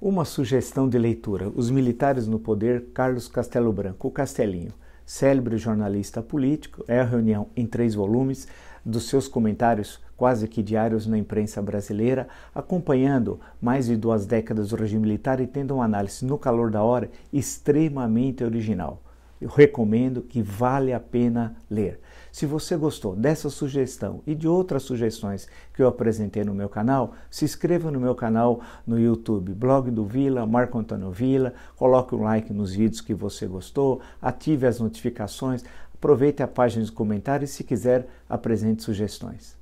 Uma sugestão de leitura: Os Militares no Poder, Carlos Castelo Branco, o Castelinho, célebre jornalista político, é a reunião em três volumes dos seus comentários quase que diários na imprensa brasileira, acompanhando mais de duas décadas do regime militar e tendo uma análise no calor da hora extremamente original. Eu recomendo que vale a pena ler. Se você gostou dessa sugestão e de outras sugestões que eu apresentei no meu canal, se inscreva no meu canal no YouTube, Blog do Vila, Marco Antônio Vila, coloque um like nos vídeos que você gostou, ative as notificações, aproveite a página de comentários e se quiser apresente sugestões.